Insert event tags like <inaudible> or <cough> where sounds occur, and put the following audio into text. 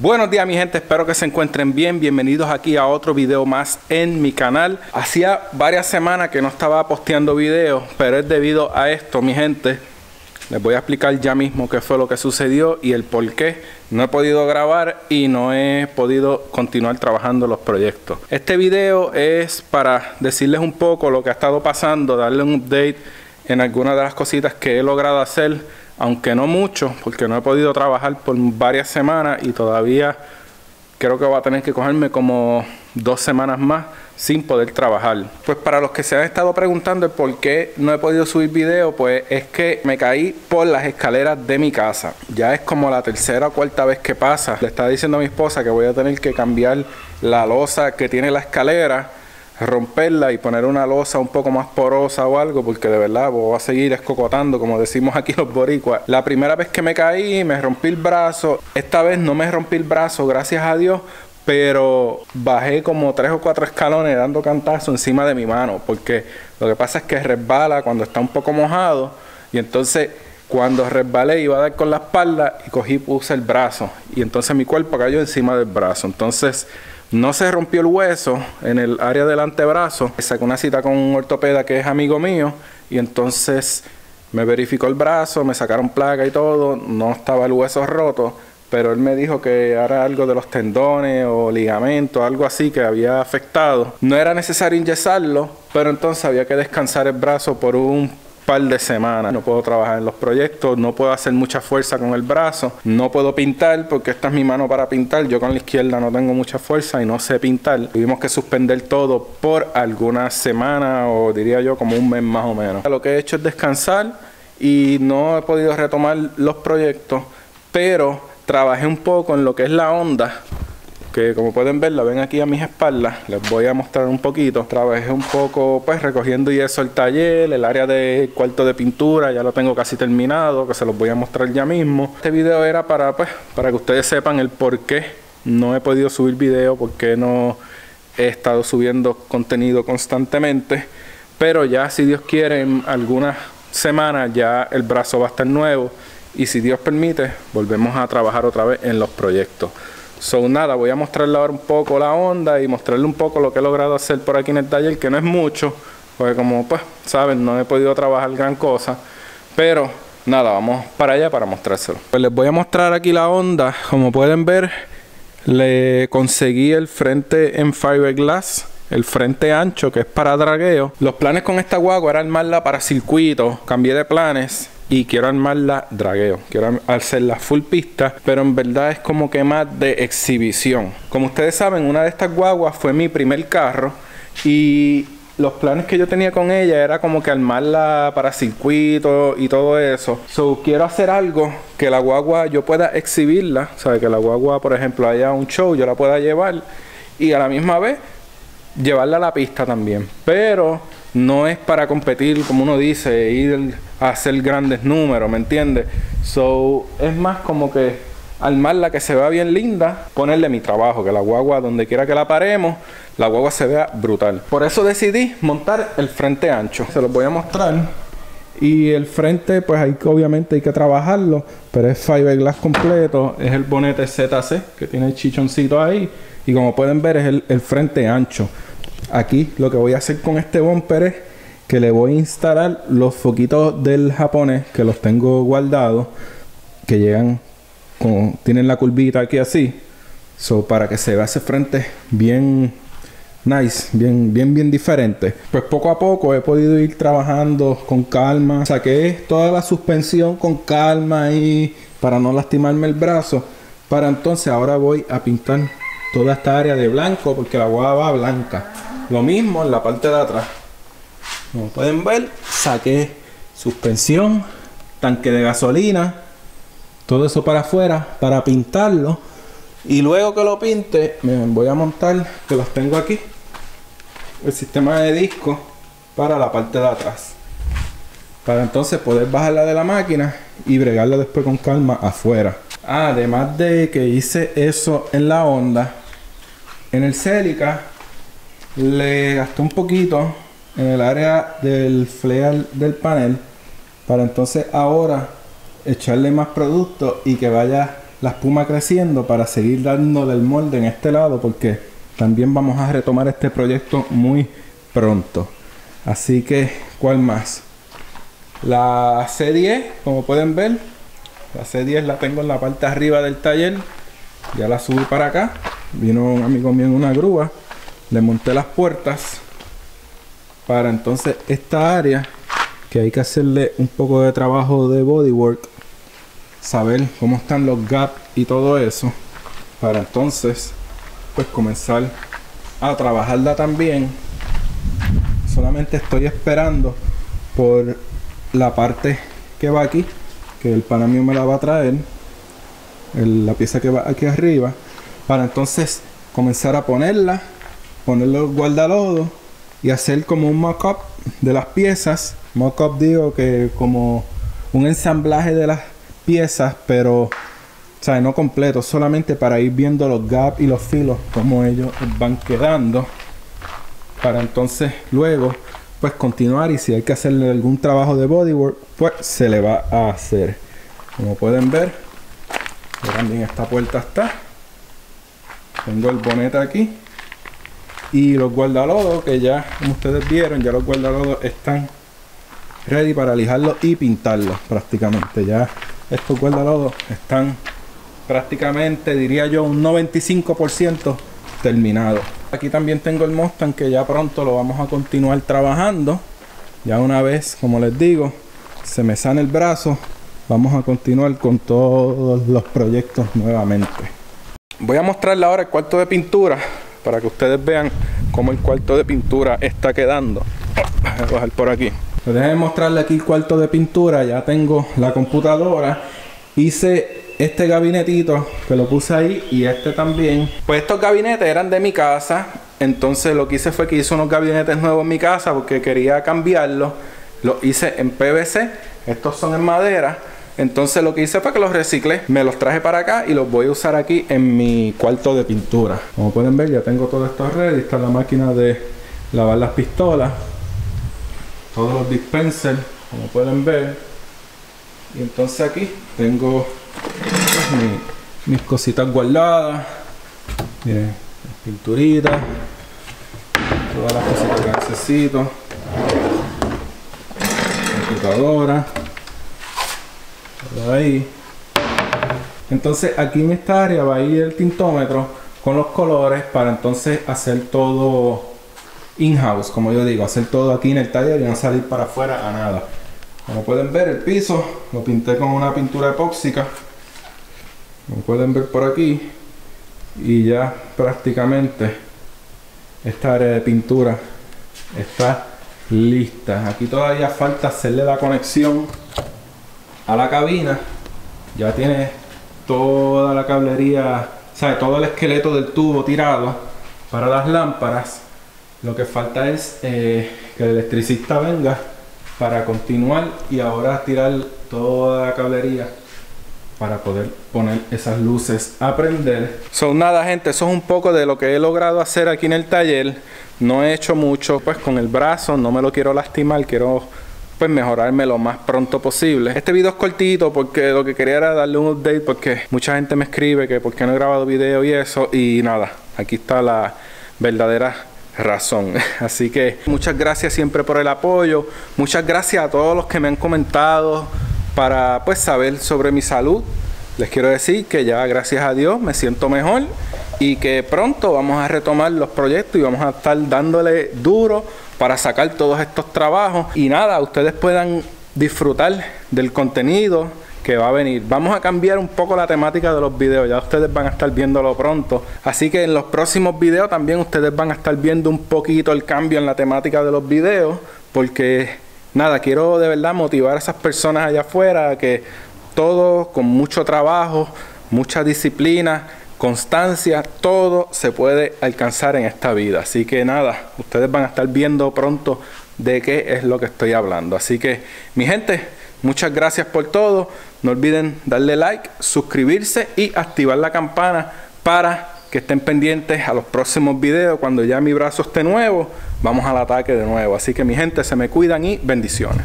Buenos días mi gente, espero que se encuentren bien. Bienvenidos aquí a otro video más en mi canal. Hacía varias semanas que no estaba posteando videos, pero es debido a esto mi gente. Les voy a explicar ya mismo qué fue lo que sucedió y el por qué no he podido grabar y no he podido continuar trabajando los proyectos. Este video es para decirles un poco lo que ha estado pasando, darle un update en algunas de las cositas que he logrado hacer aunque no mucho, porque no he podido trabajar por varias semanas y todavía creo que va a tener que cogerme como dos semanas más sin poder trabajar. Pues para los que se han estado preguntando por qué no he podido subir video, pues es que me caí por las escaleras de mi casa. Ya es como la tercera o cuarta vez que pasa. Le estaba diciendo a mi esposa que voy a tener que cambiar la losa que tiene la escalera romperla y poner una losa un poco más porosa o algo, porque de verdad voy a seguir escocotando, como decimos aquí los boricuas. La primera vez que me caí, me rompí el brazo. Esta vez no me rompí el brazo, gracias a Dios, pero bajé como tres o cuatro escalones dando cantazo encima de mi mano, porque lo que pasa es que resbala cuando está un poco mojado y entonces cuando resbalé iba a dar con la espalda y cogí puse el brazo y entonces mi cuerpo cayó encima del brazo. Entonces no se rompió el hueso en el área del antebrazo. Saqué una cita con un ortopeda que es amigo mío y entonces me verificó el brazo, me sacaron placa y todo. No estaba el hueso roto, pero él me dijo que era algo de los tendones o ligamentos, algo así que había afectado. No era necesario inyesarlo, pero entonces había que descansar el brazo por un par de semanas. No puedo trabajar en los proyectos, no puedo hacer mucha fuerza con el brazo, no puedo pintar porque esta es mi mano para pintar. Yo con la izquierda no tengo mucha fuerza y no sé pintar. Tuvimos que suspender todo por algunas semanas o diría yo como un mes más o menos. Lo que he hecho es descansar y no he podido retomar los proyectos, pero trabajé un poco en lo que es la onda que como pueden ver la ven aquí a mis espaldas. Les voy a mostrar un poquito. Trabajé un poco pues recogiendo y eso el taller el área de cuarto de pintura ya lo tengo casi terminado que se los voy a mostrar ya mismo. Este video era para pues para que ustedes sepan el por qué no he podido subir video porque no he estado subiendo contenido constantemente. Pero ya si Dios quiere en algunas semanas ya el brazo va a estar nuevo. Y si Dios permite volvemos a trabajar otra vez en los proyectos So nada, voy a mostrarle ahora un poco la onda y mostrarle un poco lo que he logrado hacer por aquí en el taller, que no es mucho, porque como pues saben, no he podido trabajar gran cosa, pero nada, vamos para allá para mostrárselo. Pues les voy a mostrar aquí la onda, como pueden ver, le conseguí el frente en fiberglass, el frente ancho que es para dragueo. Los planes con esta guagua era armarla para circuito, cambié de planes y quiero armarla dragueo. Quiero hacerla full pista, pero en verdad es como que más de exhibición. Como ustedes saben, una de estas guaguas fue mi primer carro y los planes que yo tenía con ella era como que armarla para circuito y todo eso. So quiero hacer algo que la guagua yo pueda exhibirla, o que la guagua, por ejemplo, haya un show, yo la pueda llevar y a la misma vez llevarla a la pista también. Pero no es para competir, como uno dice, ir a hacer grandes números, ¿me entiendes? So, es más como que armarla que se vea bien linda, ponerle mi trabajo, que la guagua, donde quiera que la paremos, la guagua se vea brutal. Por eso decidí montar el frente ancho. Se los voy a mostrar. Y el frente, pues hay que, obviamente hay que trabajarlo, pero es fiberglass completo, es el bonete ZC, que tiene el chichoncito ahí. Y como pueden ver, es el, el frente ancho. Aquí lo que voy a hacer con este bumper es que le voy a instalar los foquitos del japonés que los tengo guardados que llegan como tienen la curvita aquí así. So para que se vea ese frente bien nice bien bien bien diferente. Pues poco a poco he podido ir trabajando con calma. Saqué toda la suspensión con calma y para no lastimarme el brazo. Para entonces ahora voy a pintar toda esta área de blanco porque la guava va blanca lo mismo en la parte de atrás como pueden ver, saqué suspensión, tanque de gasolina, todo eso para afuera para pintarlo. Y luego que lo pinte, me voy a montar, que los tengo aquí, el sistema de disco para la parte de atrás. Para entonces poder bajarla de la máquina y bregarla después con calma afuera. Además de que hice eso en la onda, en el Celica le gasté un poquito en el área del flare del panel para entonces ahora echarle más producto y que vaya la espuma creciendo para seguir dándole el molde en este lado porque también vamos a retomar este proyecto muy pronto. Así que, ¿cuál más? La C10, como pueden ver, la C10 la tengo en la parte arriba del taller. Ya la subí para acá. Vino un amigo mío en una grúa. Le monté las puertas. Para entonces esta área que hay que hacerle un poco de trabajo de bodywork. Saber cómo están los gaps y todo eso. Para entonces pues comenzar a trabajarla también. Solamente estoy esperando por la parte que va aquí, que el panamio me la va a traer, la pieza que va aquí arriba, para entonces comenzar a ponerla, ponerle los guardalodos y hacer como un mock-up de las piezas. Mock-up digo que como un ensamblaje de las piezas, pero o no completo, solamente para ir viendo los gaps y los filos, como ellos van quedando. Para entonces luego pues continuar y si hay que hacerle algún trabajo de bodywork pues se le va a hacer como pueden ver también esta puerta está tengo el bonete aquí y los guardalodos que ya como ustedes vieron ya los guardalodos están ready para lijarlos y pintarlos prácticamente ya estos guardalodos están prácticamente diría yo un 95% terminado Aquí también tengo el Mustang que ya pronto lo vamos a continuar trabajando. Ya una vez, como les digo, se me sana el brazo, vamos a continuar con todos los proyectos nuevamente. Voy a mostrarle ahora el cuarto de pintura para que ustedes vean cómo el cuarto de pintura está quedando. Voy a bajar por aquí. Déjenme mostrarle aquí el cuarto de pintura. Ya tengo la computadora. Hice este gabinetito que lo puse ahí y este también. Pues estos gabinetes eran de mi casa. Entonces lo que hice fue que hice unos gabinetes nuevos en mi casa porque quería cambiarlos. Los hice en PVC. Estos son en madera. Entonces lo que hice fue que los reciclé, me los traje para acá y los voy a usar aquí en mi cuarto de pintura. Como pueden ver ya tengo todo esto ready. Está la máquina de lavar las pistolas. Todos los dispensers, como pueden ver. Y entonces aquí tengo mis cositas guardadas. Miren, pinturitas. Todas las cositas que necesito. Computadora. Todo ahí. Entonces aquí en esta área va a ir el tintómetro con los colores para entonces hacer todo in-house, como yo digo, hacer todo aquí en el taller y no salir para afuera a nada. Como pueden ver el piso lo pinté con una pintura epóxica como pueden ver por aquí y ya prácticamente esta área de pintura está lista aquí todavía falta hacerle la conexión a la cabina ya tiene toda la cablería sabe todo el esqueleto del tubo tirado para las lámparas lo que falta es eh, que el electricista venga para continuar y ahora tirar toda la cablería para poder poner esas luces a prender. Son nada gente, eso es un poco de lo que he logrado hacer aquí en el taller. No he hecho mucho pues con el brazo, no me lo quiero lastimar, quiero pues mejorarme lo más pronto posible. Este video es cortito porque lo que quería era darle un update porque mucha gente me escribe que por qué no he grabado video y eso y nada, aquí está la verdadera razón. <laughs> Así que muchas gracias siempre por el apoyo, muchas gracias a todos los que me han comentado, para pues saber sobre mi salud. Les quiero decir que ya gracias a Dios me siento mejor y que pronto vamos a retomar los proyectos y vamos a estar dándole duro para sacar todos estos trabajos y nada, ustedes puedan disfrutar del contenido que va a venir. Vamos a cambiar un poco la temática de los videos, ya ustedes van a estar viéndolo pronto. Así que en los próximos videos también ustedes van a estar viendo un poquito el cambio en la temática de los videos porque nada, quiero de verdad motivar a esas personas allá afuera que todo con mucho trabajo, mucha disciplina, constancia, todo se puede alcanzar en esta vida. Así que nada, ustedes van a estar viendo pronto de qué es lo que estoy hablando. Así que mi gente, muchas gracias por todo. No olviden darle like, suscribirse y activar la campana para que estén pendientes a los próximos videos cuando ya mi brazo esté nuevo vamos al ataque de nuevo. Así que mi gente, se me cuidan y bendiciones.